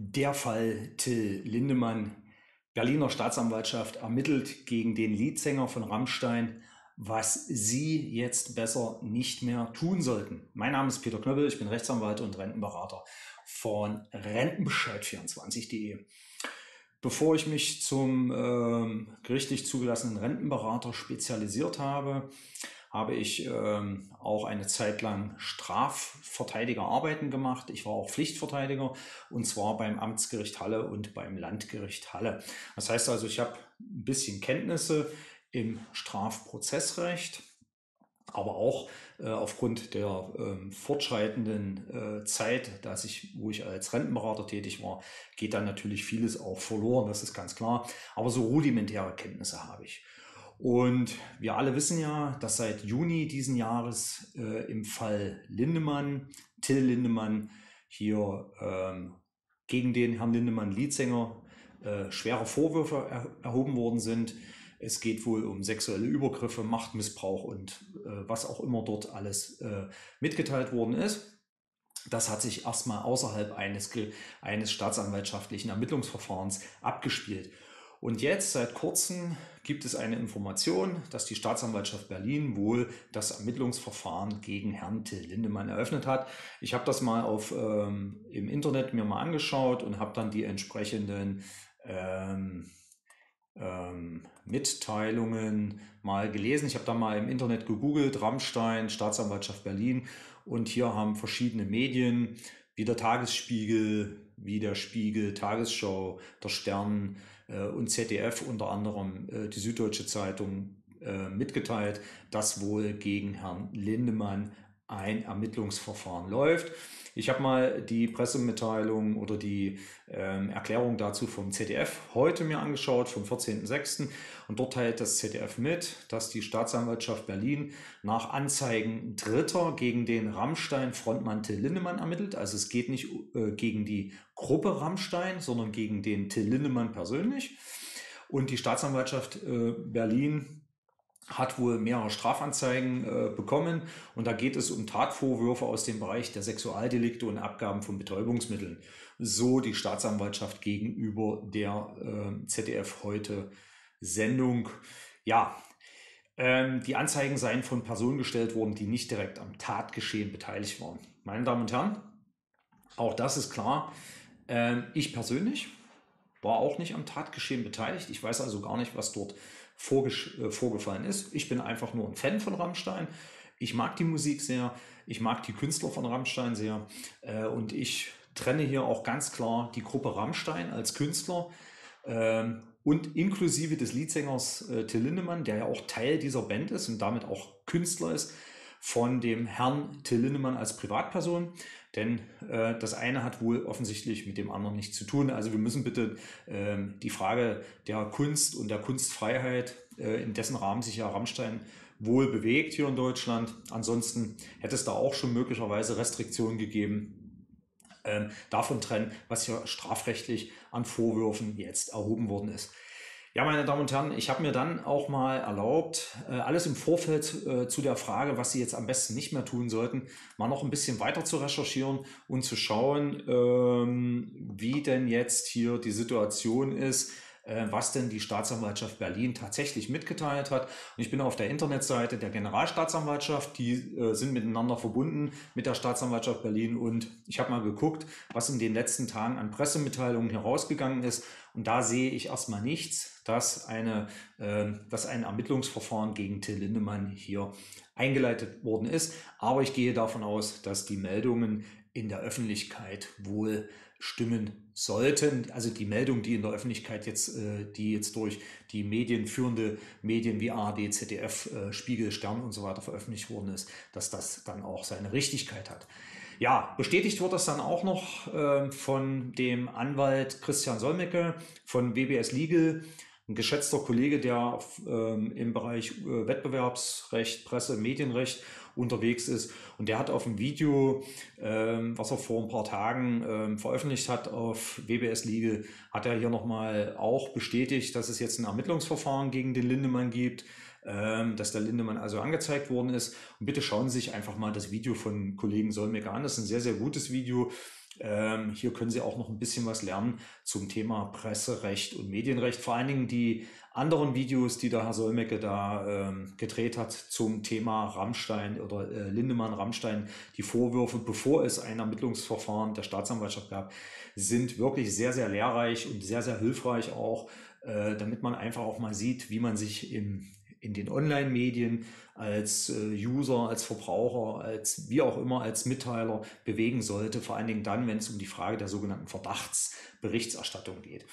Der Fall Till Lindemann. Berliner Staatsanwaltschaft ermittelt gegen den Leadsänger von Rammstein, was Sie jetzt besser nicht mehr tun sollten. Mein Name ist Peter Knöppel, ich bin Rechtsanwalt und Rentenberater von Rentenbescheid24.de. Bevor ich mich zum äh, gerichtlich zugelassenen Rentenberater spezialisiert habe, habe ich ähm, auch eine Zeit lang Strafverteidigerarbeiten gemacht. Ich war auch Pflichtverteidiger und zwar beim Amtsgericht Halle und beim Landgericht Halle. Das heißt also, ich habe ein bisschen Kenntnisse im Strafprozessrecht, aber auch äh, aufgrund der äh, fortschreitenden äh, Zeit, dass ich, wo ich als Rentenberater tätig war, geht dann natürlich vieles auch verloren, das ist ganz klar. Aber so rudimentäre Kenntnisse habe ich. Und wir alle wissen ja, dass seit Juni diesen Jahres äh, im Fall Lindemann, Till Lindemann, hier ähm, gegen den Herrn Lindemann, Liedsänger, äh, schwere Vorwürfe er erhoben worden sind. Es geht wohl um sexuelle Übergriffe, Machtmissbrauch und äh, was auch immer dort alles äh, mitgeteilt worden ist. Das hat sich erstmal außerhalb eines, eines staatsanwaltschaftlichen Ermittlungsverfahrens abgespielt. Und jetzt, seit kurzem, gibt es eine Information, dass die Staatsanwaltschaft Berlin wohl das Ermittlungsverfahren gegen Herrn Till Lindemann eröffnet hat. Ich habe das mal auf, ähm, im Internet mir mal angeschaut und habe dann die entsprechenden ähm, ähm, Mitteilungen mal gelesen. Ich habe da mal im Internet gegoogelt, Rammstein, Staatsanwaltschaft Berlin. Und hier haben verschiedene Medien, wie der Tagesspiegel, wie der Spiegel, Tagesschau, der Stern, und ZDF unter anderem äh, die Süddeutsche Zeitung äh, mitgeteilt, dass wohl gegen Herrn Lindemann ein Ermittlungsverfahren läuft. Ich habe mal die Pressemitteilung oder die ähm, Erklärung dazu vom ZDF heute mir angeschaut, vom 14.06. Und dort teilt das ZDF mit, dass die Staatsanwaltschaft Berlin nach Anzeigen Dritter gegen den Rammstein-Frontmann Till Lindemann ermittelt. Also es geht nicht äh, gegen die Gruppe Rammstein, sondern gegen den Till Lindemann persönlich. Und die Staatsanwaltschaft äh, Berlin hat wohl mehrere Strafanzeigen äh, bekommen und da geht es um Tatvorwürfe aus dem Bereich der Sexualdelikte und Abgaben von Betäubungsmitteln. So die Staatsanwaltschaft gegenüber der äh, ZDF heute Sendung. Ja, ähm, die Anzeigen seien von Personen gestellt worden, die nicht direkt am Tatgeschehen beteiligt waren. Meine Damen und Herren, auch das ist klar. Ähm, ich persönlich war auch nicht am Tatgeschehen beteiligt. Ich weiß also gar nicht, was dort äh, vorgefallen ist. Ich bin einfach nur ein Fan von Rammstein. Ich mag die Musik sehr, ich mag die Künstler von Rammstein sehr äh, und ich trenne hier auch ganz klar die Gruppe Rammstein als Künstler ähm, und inklusive des Leadsängers äh, Till Lindemann, der ja auch Teil dieser Band ist und damit auch Künstler ist, von dem Herrn Till Lindemann als Privatperson. Denn äh, das eine hat wohl offensichtlich mit dem anderen nichts zu tun. Also wir müssen bitte ähm, die Frage der Kunst und der Kunstfreiheit, äh, in dessen Rahmen sich ja Rammstein wohl bewegt hier in Deutschland. Ansonsten hätte es da auch schon möglicherweise Restriktionen gegeben, ähm, davon trennen, was hier strafrechtlich an Vorwürfen jetzt erhoben worden ist. Ja, meine Damen und Herren, ich habe mir dann auch mal erlaubt, äh, alles im Vorfeld äh, zu der Frage, was Sie jetzt am besten nicht mehr tun sollten, mal noch ein bisschen weiter zu recherchieren und zu schauen, ähm, wie denn jetzt hier die Situation ist, was denn die Staatsanwaltschaft Berlin tatsächlich mitgeteilt hat. Und ich bin auf der Internetseite der Generalstaatsanwaltschaft, die äh, sind miteinander verbunden mit der Staatsanwaltschaft Berlin und ich habe mal geguckt, was in den letzten Tagen an Pressemitteilungen herausgegangen ist. Und da sehe ich erstmal nichts, dass, eine, äh, dass ein Ermittlungsverfahren gegen Till Lindemann hier eingeleitet worden ist. Aber ich gehe davon aus, dass die Meldungen in der Öffentlichkeit wohl stimmen sollten. Also die Meldung, die in der Öffentlichkeit jetzt, äh, die jetzt durch die Medien, führende Medien wie ARD, ZDF, äh, Spiegel, Stern und so weiter veröffentlicht worden ist, dass das dann auch seine Richtigkeit hat. Ja, bestätigt wird das dann auch noch äh, von dem Anwalt Christian Solmecke von WBS Legal, ein geschätzter Kollege, der ähm, im Bereich äh, Wettbewerbsrecht, Presse, Medienrecht unterwegs ist. Und der hat auf dem Video, ähm, was er vor ein paar Tagen ähm, veröffentlicht hat auf WBS Legal, hat er hier nochmal auch bestätigt, dass es jetzt ein Ermittlungsverfahren gegen den Lindemann gibt, ähm, dass der Lindemann also angezeigt worden ist. Und bitte schauen Sie sich einfach mal das Video von Kollegen Solmecke an. Das ist ein sehr, sehr gutes Video. Ähm, hier können Sie auch noch ein bisschen was lernen zum Thema Presserecht und Medienrecht. Vor allen Dingen die anderen Videos, die der Herr Solmecke da ähm, gedreht hat zum Thema Rammstein oder äh, Lindemann-Rammstein, die Vorwürfe, bevor es ein Ermittlungsverfahren der Staatsanwaltschaft gab, sind wirklich sehr, sehr lehrreich und sehr, sehr hilfreich auch, äh, damit man einfach auch mal sieht, wie man sich im in den Online-Medien als äh, User, als Verbraucher, als wie auch immer, als Mitteiler bewegen sollte, vor allen Dingen dann, wenn es um die Frage der sogenannten Verdachtsberichterstattung geht.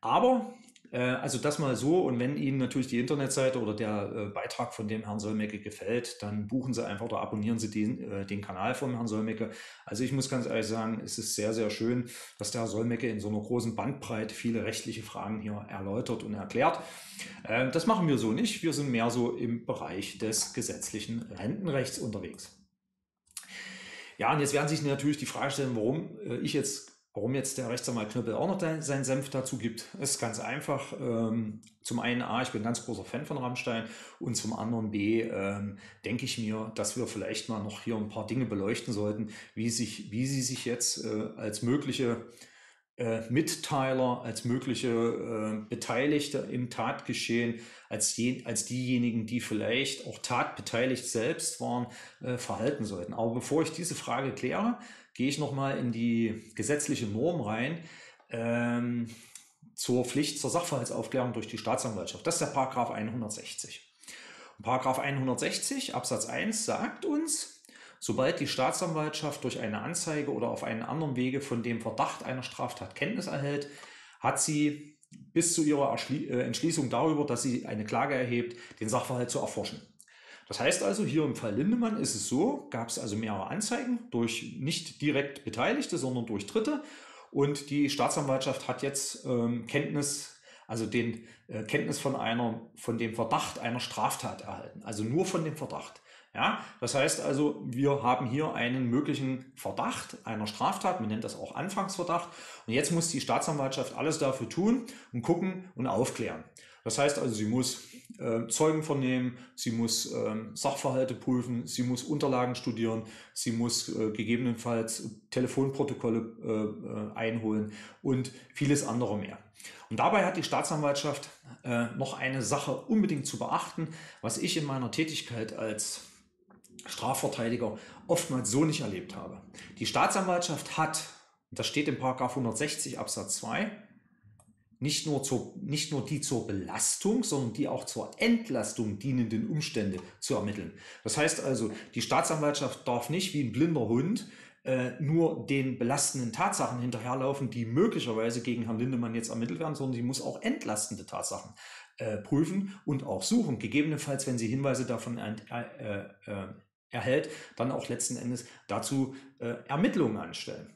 Aber also das mal so und wenn Ihnen natürlich die Internetseite oder der äh, Beitrag von dem Herrn Solmecke gefällt, dann buchen Sie einfach oder abonnieren Sie den, äh, den Kanal von Herrn Solmecke. Also ich muss ganz ehrlich sagen, es ist sehr, sehr schön, dass der Herr Solmecke in so einer großen Bandbreite viele rechtliche Fragen hier erläutert und erklärt. Das machen wir so nicht. Wir sind mehr so im Bereich des gesetzlichen Rentenrechts unterwegs. Ja, und jetzt werden sich natürlich die Frage stellen, warum ich jetzt Warum jetzt der Rechtsanwalt Knüppel auch noch seinen Senf dazu gibt, ist ganz einfach. Ähm, zum einen A, ich bin ein ganz großer Fan von Rammstein und zum anderen B, ähm, denke ich mir, dass wir vielleicht mal noch hier ein paar Dinge beleuchten sollten, wie, sich, wie sie sich jetzt äh, als mögliche äh, Mitteiler, als mögliche äh, Beteiligte im Tatgeschehen, als, je, als diejenigen, die vielleicht auch tatbeteiligt selbst waren, verhalten sollten. Aber bevor ich diese Frage kläre, gehe ich nochmal in die gesetzliche Norm rein ähm, zur Pflicht zur Sachverhaltsaufklärung durch die Staatsanwaltschaft. Das ist der Paragraph 160. Und Paragraph 160 Absatz 1 sagt uns, sobald die Staatsanwaltschaft durch eine Anzeige oder auf einen anderen Wege von dem Verdacht einer Straftat Kenntnis erhält, hat sie bis zu ihrer äh, Entschließung darüber, dass sie eine Klage erhebt, den Sachverhalt zu erforschen. Das heißt also, hier im Fall Lindemann ist es so, gab es also mehrere Anzeigen durch nicht direkt Beteiligte, sondern durch Dritte. Und die Staatsanwaltschaft hat jetzt ähm, Kenntnis, also den äh, Kenntnis von einer, von dem Verdacht einer Straftat erhalten. Also nur von dem Verdacht. Ja, das heißt also, wir haben hier einen möglichen Verdacht einer Straftat, man nennt das auch Anfangsverdacht. Und jetzt muss die Staatsanwaltschaft alles dafür tun und gucken und aufklären. Das heißt also, sie muss äh, Zeugen vernehmen, sie muss äh, Sachverhalte prüfen, sie muss Unterlagen studieren, sie muss äh, gegebenenfalls Telefonprotokolle äh, äh, einholen und vieles andere mehr. Und dabei hat die Staatsanwaltschaft äh, noch eine Sache unbedingt zu beachten, was ich in meiner Tätigkeit als Strafverteidiger oftmals so nicht erlebt habe. Die Staatsanwaltschaft hat, das steht im Paragraph 160 Absatz 2, nicht nur, zur, nicht nur die zur Belastung, sondern die auch zur Entlastung dienenden Umstände zu ermitteln. Das heißt also, die Staatsanwaltschaft darf nicht wie ein blinder Hund äh, nur den belastenden Tatsachen hinterherlaufen, die möglicherweise gegen Herrn Lindemann jetzt ermittelt werden, sondern sie muss auch entlastende Tatsachen äh, prüfen und auch suchen. Gegebenenfalls, wenn sie Hinweise davon äh, äh, erhält, dann auch letzten Endes dazu äh, Ermittlungen anstellen.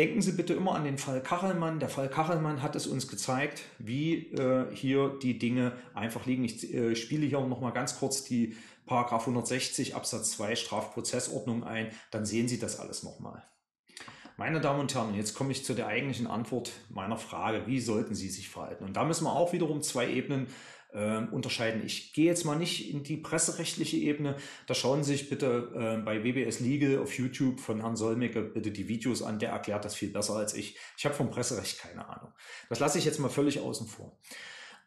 Denken Sie bitte immer an den Fall Kachelmann. Der Fall Kachelmann hat es uns gezeigt, wie äh, hier die Dinge einfach liegen. Ich äh, spiele hier noch mal ganz kurz die Paragraph 160 Absatz 2 Strafprozessordnung ein. Dann sehen Sie das alles noch mal. Meine Damen und Herren, jetzt komme ich zu der eigentlichen Antwort meiner Frage. Wie sollten Sie sich verhalten? Und da müssen wir auch wiederum zwei Ebenen äh, unterscheiden. Ich gehe jetzt mal nicht in die presserechtliche Ebene. Da schauen Sie sich bitte äh, bei WBS Legal auf YouTube von Herrn Solmecke bitte die Videos an. Der erklärt das viel besser als ich. Ich habe vom Presserecht keine Ahnung. Das lasse ich jetzt mal völlig außen vor.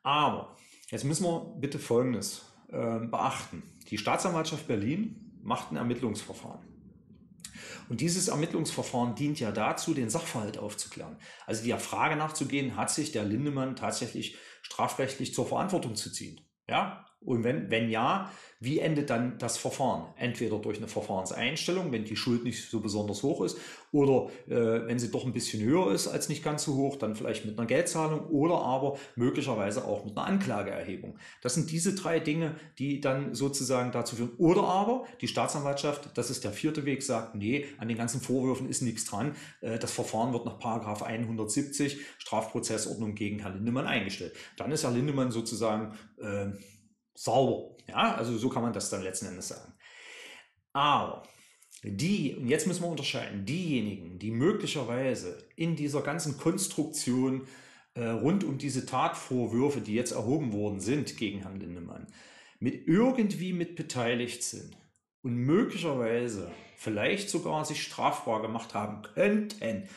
Aber jetzt müssen wir bitte Folgendes äh, beachten. Die Staatsanwaltschaft Berlin macht ein Ermittlungsverfahren. Und dieses Ermittlungsverfahren dient ja dazu, den Sachverhalt aufzuklären. Also der Frage nachzugehen, hat sich der Lindemann tatsächlich strafrechtlich zur Verantwortung zu ziehen? Ja? Und wenn, wenn ja, wie endet dann das Verfahren? Entweder durch eine Verfahrenseinstellung, wenn die Schuld nicht so besonders hoch ist, oder äh, wenn sie doch ein bisschen höher ist als nicht ganz so hoch, dann vielleicht mit einer Geldzahlung oder aber möglicherweise auch mit einer Anklageerhebung. Das sind diese drei Dinge, die dann sozusagen dazu führen. Oder aber die Staatsanwaltschaft, das ist der vierte Weg, sagt, nee, an den ganzen Vorwürfen ist nichts dran. Äh, das Verfahren wird nach Paragraph 170 Strafprozessordnung gegen Herrn Lindemann eingestellt. Dann ist Herr Lindemann sozusagen äh, sauber. Ja, also so kann man das dann letzten Endes sagen. Aber die, und jetzt müssen wir unterscheiden, diejenigen, die möglicherweise in dieser ganzen Konstruktion äh, rund um diese Tatvorwürfe, die jetzt erhoben worden sind gegen Herrn Lindemann, mit irgendwie mit beteiligt sind, und möglicherweise vielleicht sogar sich strafbar gemacht haben könnten,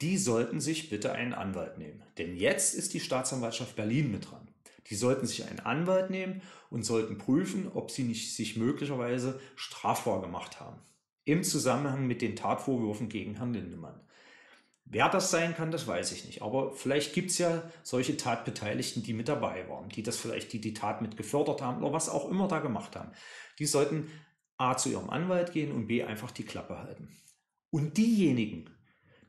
die sollten sich bitte einen Anwalt nehmen. Denn jetzt ist die Staatsanwaltschaft Berlin mit dran. Die sollten sich einen Anwalt nehmen und sollten prüfen, ob sie nicht sich möglicherweise strafbar gemacht haben. Im Zusammenhang mit den Tatvorwürfen gegen Herrn Lindemann. Wer das sein kann, das weiß ich nicht. Aber vielleicht gibt es ja solche Tatbeteiligten, die mit dabei waren, die das vielleicht, die die Tat mit gefördert haben oder was auch immer da gemacht haben. Die sollten A zu ihrem Anwalt gehen und B einfach die Klappe halten. Und diejenigen,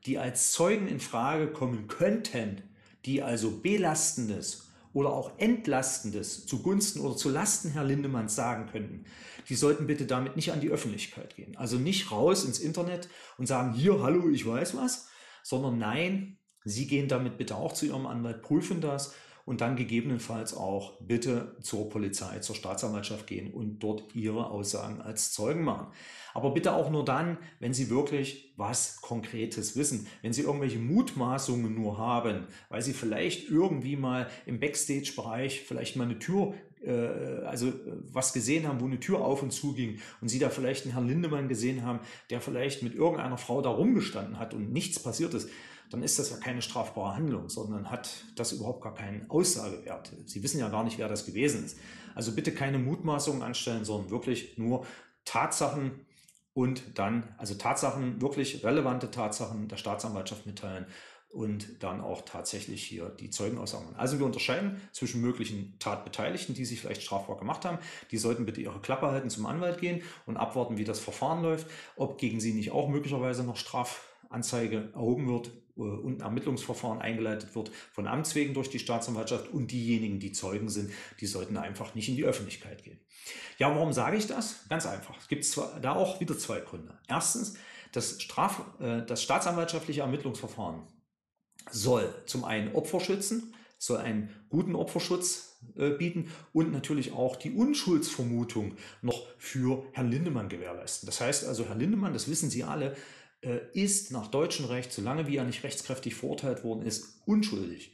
die als Zeugen in Frage kommen könnten, die also belastendes oder auch entlastendes zugunsten oder zu Lasten Herr Lindemanns sagen könnten, die sollten bitte damit nicht an die Öffentlichkeit gehen. Also nicht raus ins Internet und sagen, hier, hallo, ich weiß was, sondern nein, Sie gehen damit bitte auch zu Ihrem Anwalt, prüfen das und dann gegebenenfalls auch bitte zur Polizei, zur Staatsanwaltschaft gehen und dort Ihre Aussagen als Zeugen machen. Aber bitte auch nur dann, wenn Sie wirklich was Konkretes wissen. Wenn Sie irgendwelche Mutmaßungen nur haben, weil Sie vielleicht irgendwie mal im Backstage-Bereich vielleicht mal eine Tür äh, also was gesehen haben, wo eine Tür auf und zu ging und sie da vielleicht einen Herrn Lindemann gesehen haben, der vielleicht mit irgendeiner Frau da rumgestanden hat und nichts passiert ist, dann ist das ja keine strafbare Handlung, sondern hat das überhaupt gar keinen Aussagewert. Sie wissen ja gar nicht, wer das gewesen ist. Also bitte keine Mutmaßungen anstellen, sondern wirklich nur Tatsachen und dann, also Tatsachen, wirklich relevante Tatsachen der Staatsanwaltschaft mitteilen und dann auch tatsächlich hier die Zeugenaussagen. Also wir unterscheiden zwischen möglichen Tatbeteiligten, die sich vielleicht strafbar gemacht haben. Die sollten bitte ihre Klappe halten, zum Anwalt gehen und abwarten, wie das Verfahren läuft, ob gegen sie nicht auch möglicherweise noch Strafanzeige erhoben wird äh, und ein Ermittlungsverfahren eingeleitet wird von Amts wegen durch die Staatsanwaltschaft und diejenigen, die Zeugen sind, die sollten einfach nicht in die Öffentlichkeit gehen. Ja, warum sage ich das? Ganz einfach. Es gibt da auch wieder zwei Gründe. Erstens, das, Straf, äh, das staatsanwaltschaftliche Ermittlungsverfahren soll zum einen Opfer schützen, soll einen guten Opferschutz äh, bieten und natürlich auch die Unschuldsvermutung noch für Herrn Lindemann gewährleisten. Das heißt also, Herr Lindemann, das wissen Sie alle, ist nach deutschem Recht, solange wie er nicht rechtskräftig verurteilt worden ist, unschuldig.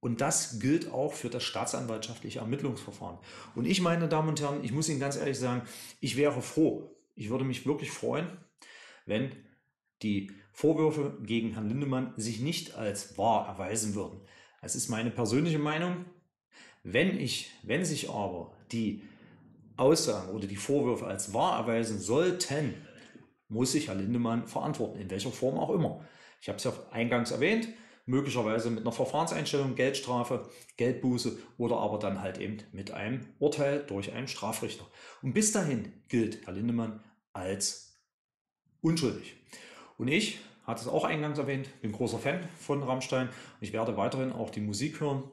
Und das gilt auch für das staatsanwaltschaftliche Ermittlungsverfahren. Und ich, meine Damen und Herren, ich muss Ihnen ganz ehrlich sagen, ich wäre froh, ich würde mich wirklich freuen, wenn die Vorwürfe gegen Herrn Lindemann sich nicht als wahr erweisen würden. Das ist meine persönliche Meinung. Wenn ich, wenn sich aber die Aussagen oder die Vorwürfe als wahr erweisen sollten, muss sich Herr Lindemann verantworten, in welcher Form auch immer. Ich habe es ja eingangs erwähnt, möglicherweise mit einer Verfahrenseinstellung, Geldstrafe, Geldbuße oder aber dann halt eben mit einem Urteil durch einen Strafrichter. Und bis dahin gilt Herr Lindemann als unschuldig. Und ich, hatte es auch eingangs erwähnt, bin großer Fan von Rammstein ich werde weiterhin auch die Musik hören,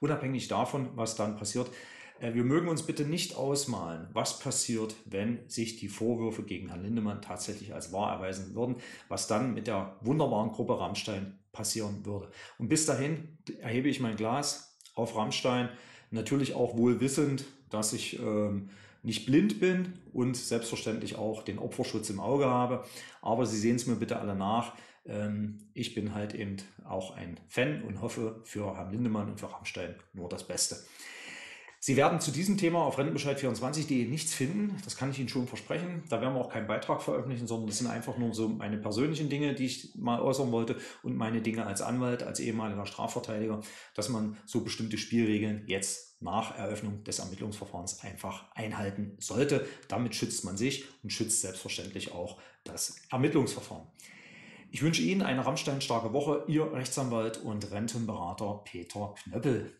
unabhängig davon, was dann passiert. Äh, wir mögen uns bitte nicht ausmalen, was passiert, wenn sich die Vorwürfe gegen Herrn Lindemann tatsächlich als wahr erweisen würden, was dann mit der wunderbaren Gruppe Rammstein passieren würde. Und bis dahin erhebe ich mein Glas auf Rammstein, natürlich auch wohl wissend, dass ich ähm, nicht blind bin und selbstverständlich auch den Opferschutz im Auge habe. Aber Sie sehen es mir bitte alle nach. Ähm, ich bin halt eben auch ein Fan und hoffe für Herrn Lindemann und für Rammstein nur das Beste. Sie werden zu diesem Thema auf rentenbescheid24.de nichts finden, das kann ich Ihnen schon versprechen. Da werden wir auch keinen Beitrag veröffentlichen, sondern das sind einfach nur so meine persönlichen Dinge, die ich mal äußern wollte und meine Dinge als Anwalt, als ehemaliger Strafverteidiger, dass man so bestimmte Spielregeln jetzt nach Eröffnung des Ermittlungsverfahrens einfach einhalten sollte. Damit schützt man sich und schützt selbstverständlich auch das Ermittlungsverfahren. Ich wünsche Ihnen eine Rammstein-starke Woche, Ihr Rechtsanwalt und Rentenberater Peter Knöppel.